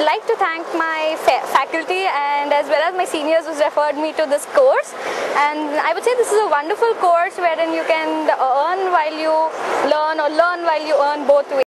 like to thank my fa- faculty and as well as my seniors who referred me to this course. And I would say this is a wonderful course wherein you can earn while you learn or learn while you earn both ways.